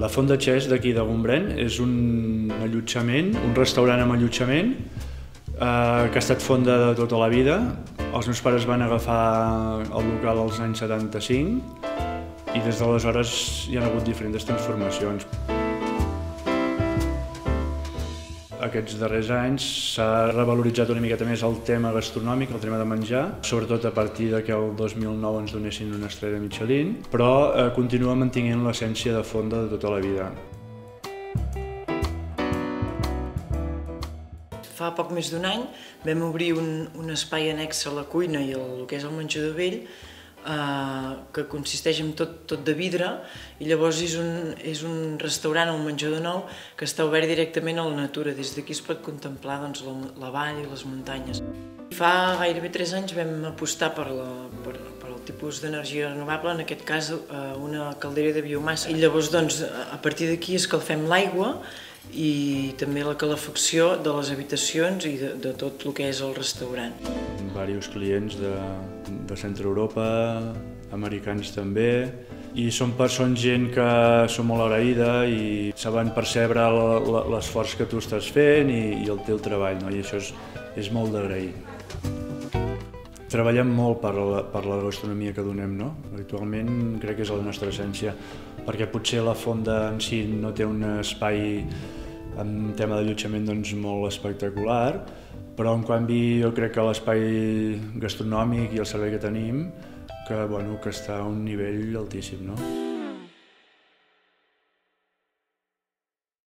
La Font de Xès d'aquí de Gombrèn és un allotjament, un restaurant amb allotjament eh, que ha estat fonda de tota la vida. Els meus pares van agafar el local als anys 75 i des d'aleshores hi ha hagut diferents transformacions. Aquests darrers anys s'ha revaloritzat una miqueta més el tema gastronòmic, el tema de menjar, sobretot a partir de que el 2009 ens donessin una estrella Michelin, però eh, continua mantenint l'essència de fonda de tota la vida. Fa poc més d'un any vam obrir un, un espai annex a la cuina i el, el que és el menjador vell eh, que consisteix en tot, tot de vidre i llavors és un, és un restaurant, un menjador nou que està obert directament a la natura. Des d'aquí es pot contemplar doncs, la, la vall i les muntanyes. Fa gairebé 3 anys vam apostar per, la, per, per el tipus d'energia renovable, en aquest cas eh, una caldera de biomassa. I llavors doncs, a partir d'aquí escalfem l'aigua i també la calefacció de les habitacions i de, de tot el que és el restaurant. Diversos clients de, de Centre Europa, americans també, i són persones gent que són molt agraïda i saben percebre l'esforç que tu estàs fent i, i el teu treball, no? i això és, és molt d'agrair. Treballem molt per la, per la gastronomia que donem, no? Actualment crec que és la nostra essència, perquè potser la fonda en si no té un espai en tema d'allotjament doncs, molt espectacular, però en canvi jo crec que l'espai gastronòmic i el servei que tenim que, bueno, que està a un nivell altíssim. No?